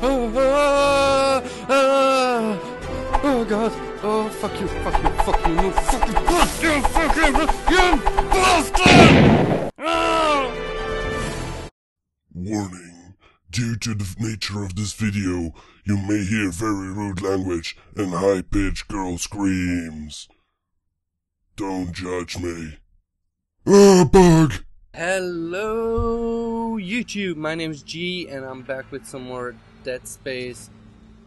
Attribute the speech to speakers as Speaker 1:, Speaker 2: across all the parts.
Speaker 1: Oh, ah, ah. oh god. Oh, fuck you, fuck you, fuck you, no, fuck you, fuck you, fuck you, you bastard! Ah!
Speaker 2: Warning. Due to the nature of this video, you may hear very rude language and high-pitched girl screams. Don't judge me. Ah, bug!
Speaker 1: Hello, YouTube. My name's G, and I'm back with some more Dead Space.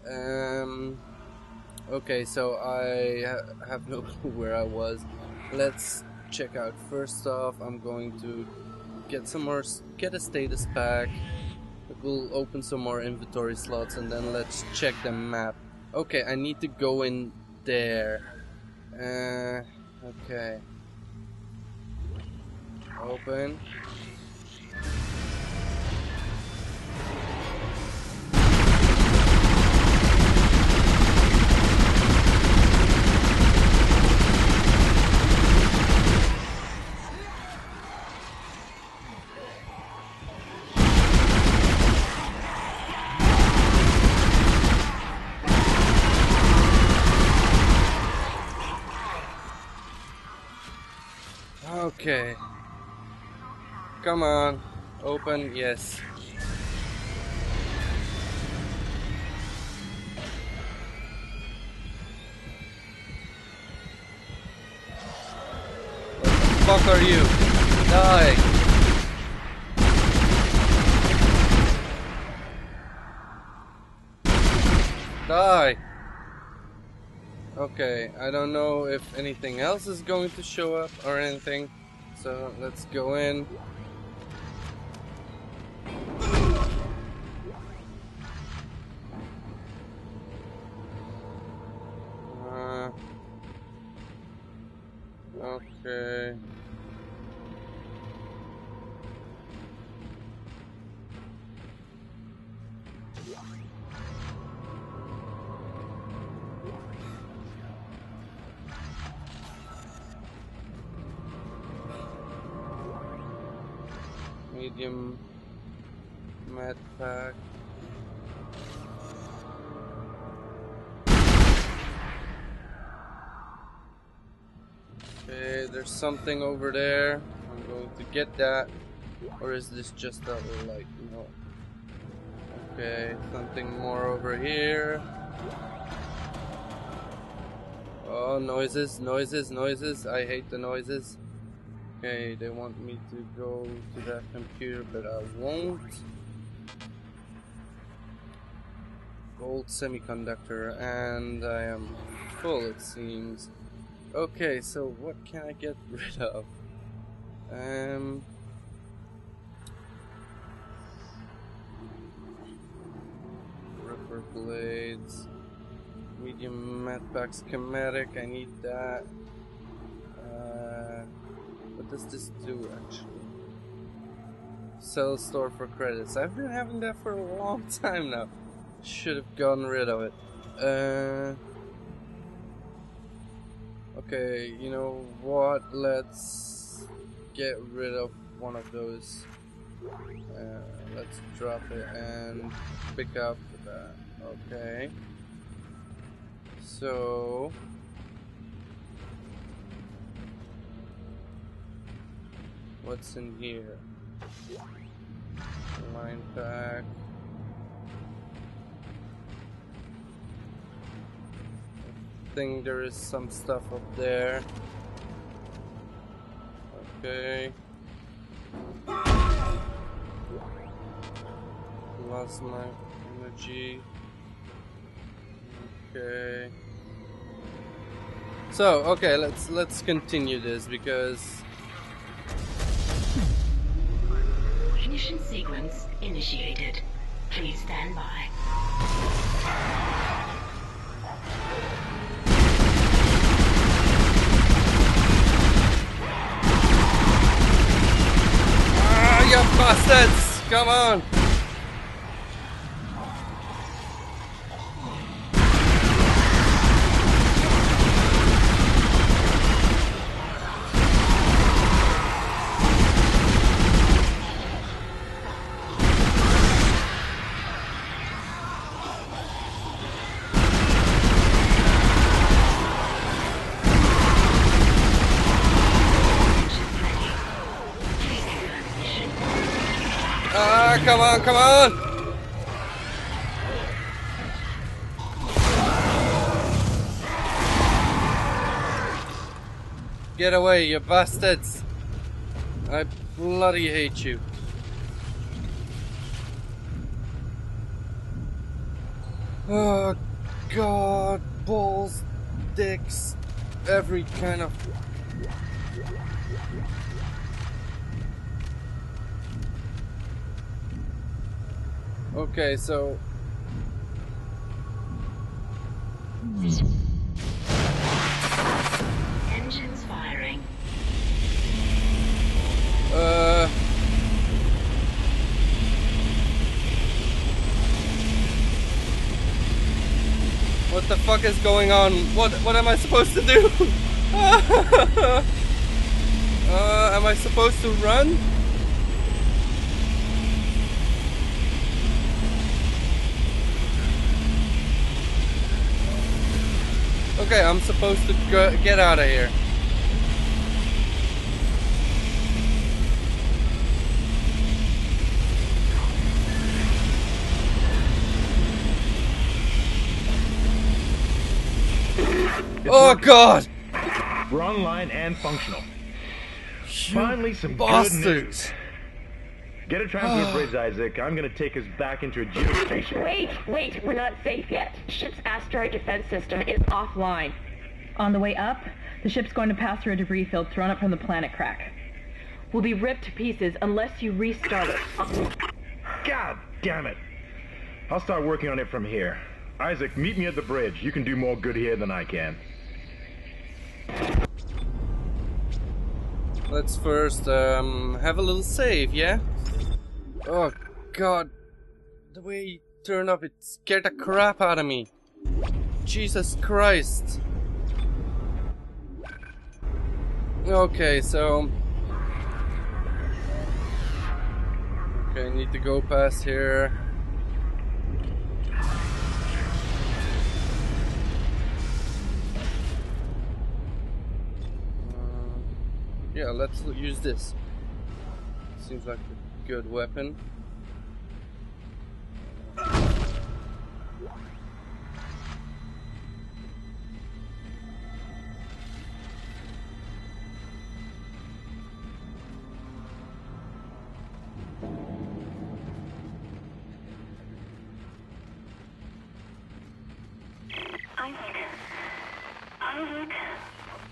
Speaker 1: Um, okay, so I ha- have no clue where I was. Let's check out. First off, I'm going to get some more, get a stasis pack. We'll open some more inventory slots, and then let's check the map. Okay, I need to go in there. Uh, okay. Open. Okay. Come on. Open, yes. What the fuck are you? Die! Die! Okay, I don't know if anything else is going to show up or anything. So let's go in. Okay, there's something over there. I'm going to get that. Or is this just a light? No. Okay, something more over here. Oh, noises, noises, noises. I hate the noises. Okay, they want me to go to that computer, but I won't. Gold semiconductor, and I am full, it seems. Okay, so what can I get rid of? Um. Ripper blades. Medium med pack schematic, I need that. Uh, what does this do actually? Sell store for credits. I've been having that for a long time now. Should have gotten rid of it. Uh, okay, you know what? Let's get rid of one of those. Uh, let's drop it and pick up that. Okay. So. What's in here? Line pack. Think there is some stuff up there. Okay. Lost my energy. Okay. So, okay, let's let's continue this because
Speaker 3: Ignition sequence initiated. Please stand by.
Speaker 1: Come on! On, come on! Get away, you bastards! I bloody hate you. Oh god, balls, dicks, every kind of Okay, so
Speaker 3: Engines firing.
Speaker 1: uh What the fuck is going on? What what am I supposed to do? uh, am I supposed to run? Okay, I'm supposed to go, get out of here. Oh god!
Speaker 4: We're online and functional.
Speaker 1: You
Speaker 4: Finally, some good
Speaker 1: bastards!
Speaker 4: news. Get a transfer bridge, Isaac. I'm gonna take us back into a geostation.
Speaker 5: Wait, wait, we're not safe yet. Ship's asteroid defense system is offline.
Speaker 6: On the way up, the ship's going to pass through a debris field thrown up from the planet crack. We'll be ripped to pieces unless you restart it.
Speaker 4: God damn it! I'll start working on it from here. Isaac, meet me at the bridge. You can do more good here than I can.
Speaker 1: Let's first um, have a little save, yeah? Oh god, the way he turned up, it scared the crap out of me. Jesus Christ. Okay, so... Okay, I need to go past here. Uh, yeah, let's use this. Seems like good weapon.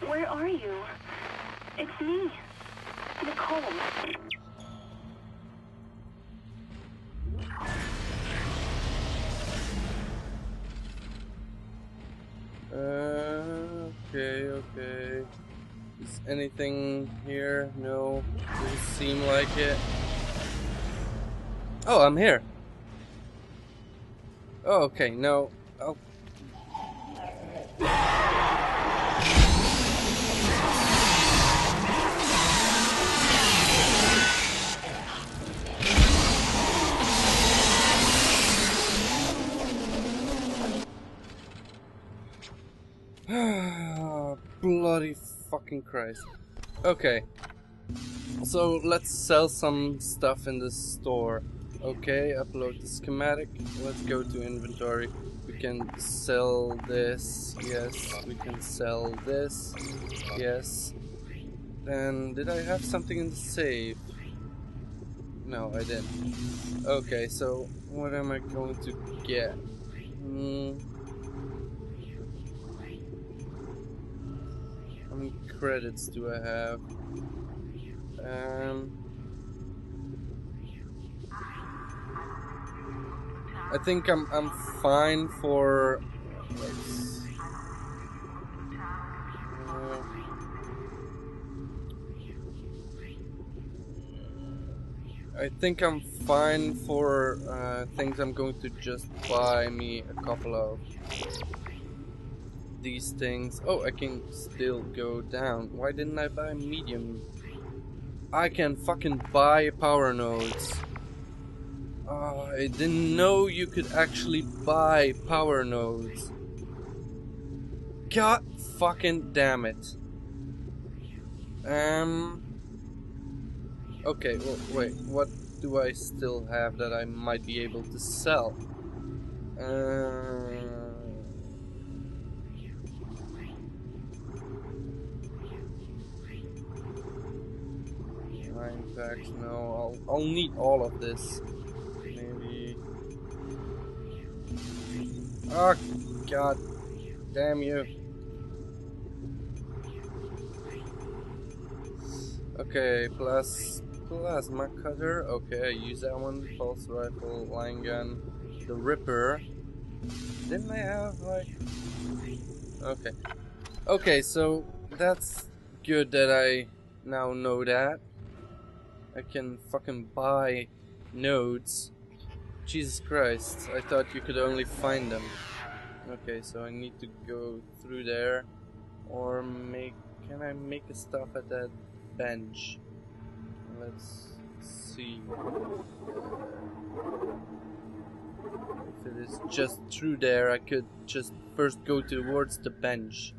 Speaker 7: Where are you? It's me. Nicole.
Speaker 1: Anything here? No. Doesn't seem like it. Oh, I'm here. Oh, okay, no. Oh. Ah, bloody fucking Christ. Okay. So let's sell some stuff in the store. Okay, upload the schematic. Let's go to inventory. We can sell this. Yes, we can sell this. Yes. Then did I have something in the save? No, I didn't. Okay, so what am I going to get? Hmm. Many credits do I have? Um, I think I'm I'm fine for. uh, I think I'm fine for uh, things I'm going to just buy me a couple of these things. Oh, I can still go down. Why didn't I buy medium? I can fucking buy power nodes. Oh, I didn't know you could actually buy power nodes. God fucking damn it. Um. Okay, well, wait, what do I still have that I might be able to sell? Uh, packs. No, I'll I'll need all of this. Maybe. Oh God, damn you! Okay, plus plasma cutter. Okay, use that one. Pulse rifle, line gun, the Ripper. Didn't I have like? Okay, okay. So that's good that I now know that. I can fucking buy nodes. Jesus Christ! I thought you could only find them. Okay, so I need to go through there, or make. Can I make a stop at that bench? Let's see. If it is just through there, I could just first go towards the bench.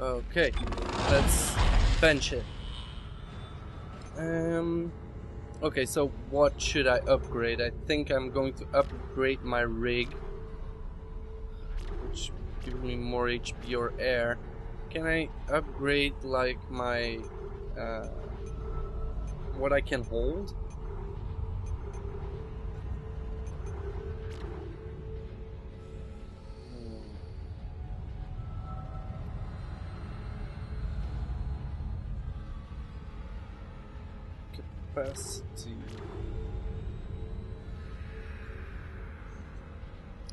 Speaker 1: Okay, let's bench it. Um, okay, so what should I upgrade? I think I'm going to upgrade my rig, which gives me more HP or air. Can I upgrade like my uh, what I can hold? Capacity.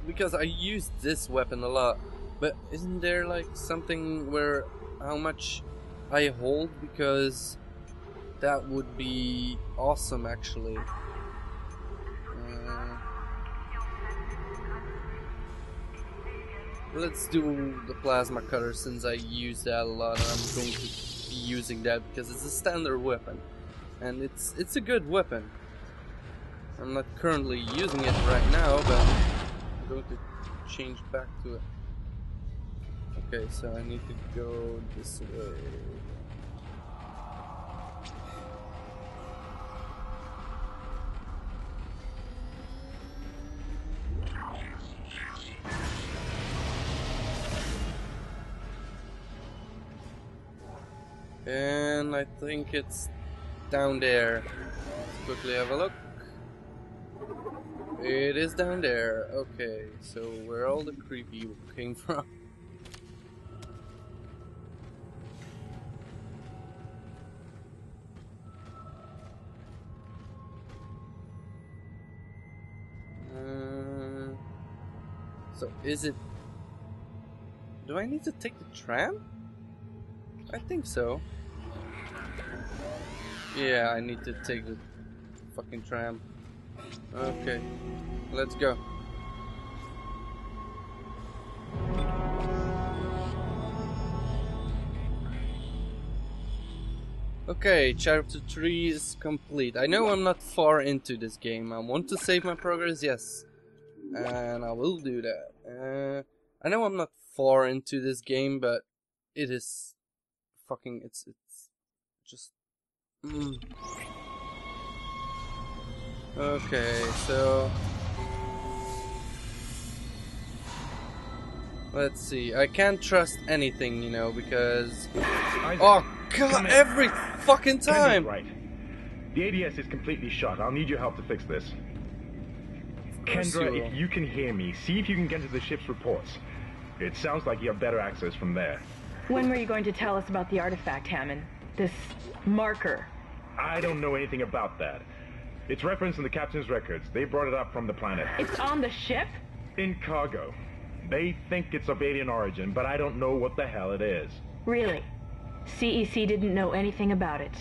Speaker 1: Because I use this weapon a lot, but isn't there like something where how much I hold? Because that would be awesome actually. Uh, let's do the plasma cutter since I use that a lot and I'm going to be using that because it's a standard weapon and it's it's a good weapon. I'm not currently using it right now, but I'm going to change back to it. Okay, so I need to go this way. And I think it's down there. Let's quickly have a look. It is down there. Okay, so where all the creepy came from? Uh, so is it? Do I need to take the tram? I think so. Yeah, I need to take the fucking tram. Okay, let's go. Okay, chapter 3 is complete. I know I'm not far into this game. I want to save my progress, yes. And I will do that. Uh, I know I'm not far into this game, but it is fucking, it's, it's just Mm. Okay, so let's see. I can't trust anything, you know, because
Speaker 4: Isaac,
Speaker 1: oh god, every fucking time.
Speaker 4: Right. The ADS is completely shut. I'll need your help to fix this. Kendra,
Speaker 1: you
Speaker 4: if you can hear me, see if you can get to the ship's reports. It sounds like you have better access from there.
Speaker 6: When were you going to tell us about the artifact, Hammond? This marker.
Speaker 4: I don't know anything about that. It's referenced in the captain's records. They brought it up from the planet.
Speaker 6: It's on the ship?
Speaker 4: In cargo. They think it's of alien origin, but I don't know what the hell it is.
Speaker 6: Really? CEC didn't know anything about it.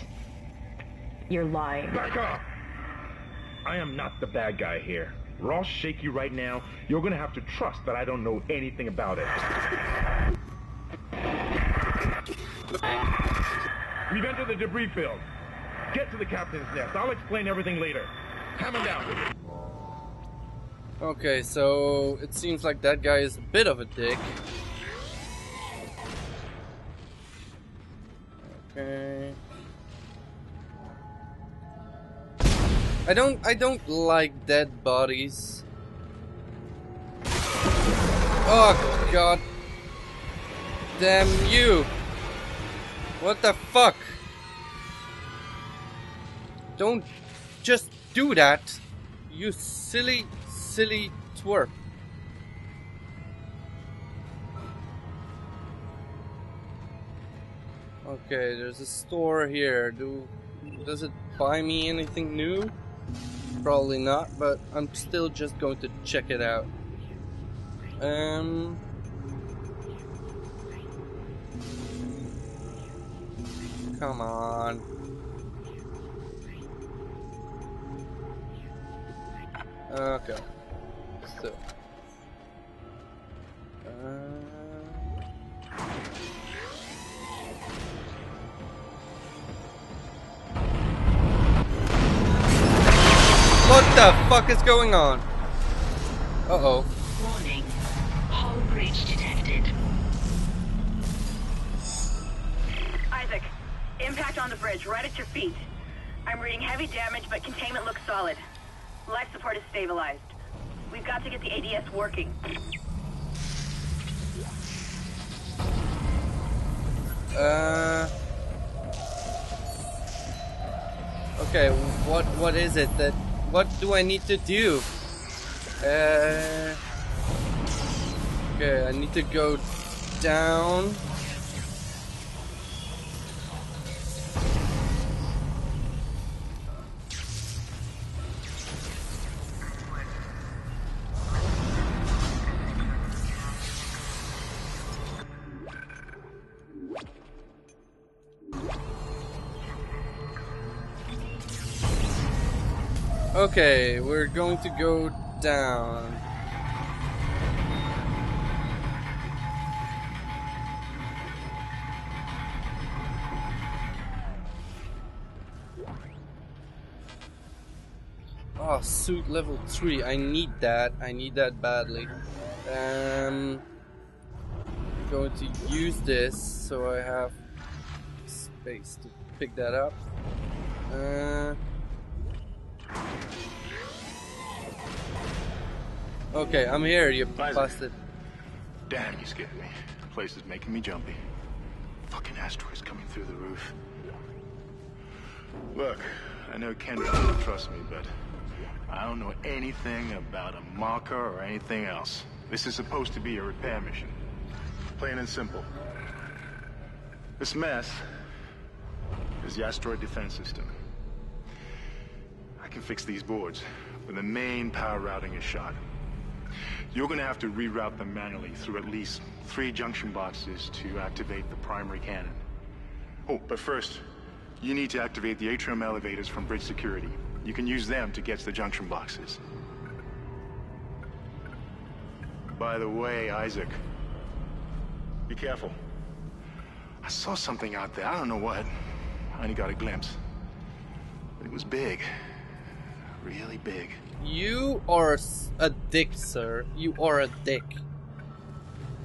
Speaker 6: You're lying.
Speaker 4: Back off! I am not the bad guy here. Ross shake you right now, you're gonna have to trust that I don't know anything about it.
Speaker 8: We've entered the debris field. Get to the captain's nest. I'll explain everything later. Hammer down.
Speaker 1: Okay, so it seems like that guy is a bit of a dick. Okay. I don't I don't like dead bodies. Oh god. Damn you. What the fuck? Don't just do that. You silly silly twerp. Okay, there's a store here. Do does it buy me anything new? Probably not, but I'm still just going to check it out. Um Come on. Okay. So. Uh, what the fuck is going on? Uh oh.
Speaker 3: Warning. Hull breach detected.
Speaker 7: Isaac, impact on the bridge, right at your feet. I'm reading heavy damage, but containment looks solid. Life support is stabilized. We've got to get the ADS working.
Speaker 1: Uh. Okay, what what is it that what do I need to do? Uh. Okay, I need to go down. Okay, we're going to go down. Oh, suit level 3. I need that. I need that badly. Um, I'm going to use this so I have space to pick that up. Uh, okay, I'm here, you
Speaker 8: Isaac.
Speaker 1: busted.
Speaker 8: Damn, you scared me. The place is making me jumpy. Fucking asteroids coming through the roof. Look, I know Kendra doesn't trust me, but I don't know anything about a marker or anything else. This is supposed to be a repair mission. Plain and simple. This mess is the asteroid defense system. I can fix these boards but the main power routing is shot. You're gonna have to reroute them manually through at least three junction boxes to activate the primary cannon. Oh, but first, you need to activate the atrium elevators from bridge security. You can use them to get to the junction boxes. By the way, Isaac, be careful. I saw something out there. I don't know what. I only got a glimpse. But it was big. Really big.
Speaker 1: You are a dick, sir. You are a dick.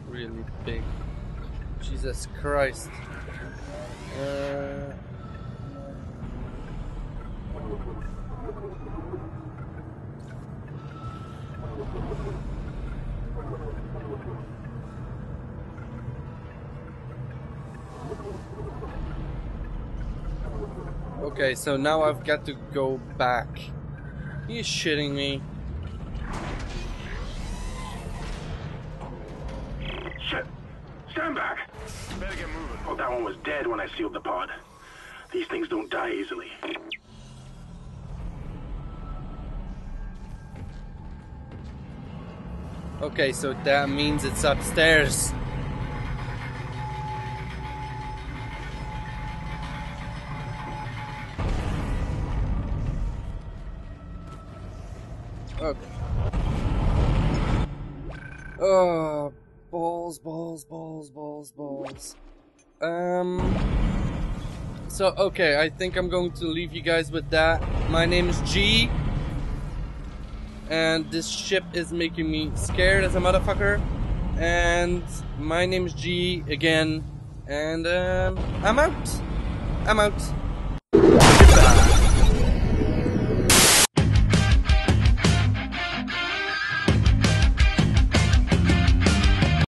Speaker 1: Really big. Jesus Christ. Uh, Okay, so now I've got to go back. You shitting me?
Speaker 9: Shit! Stand back!
Speaker 8: Better get moving.
Speaker 9: Oh, that one was dead when I sealed the pod. These things don't die easily.
Speaker 1: Okay, so that means it's upstairs. Okay. Oh, balls, balls, balls, balls, balls. Um. So okay, I think I'm going to leave you guys with that. My name is G, and this ship is making me scared as a motherfucker. And my name is G again, and um, I'm out. I'm out.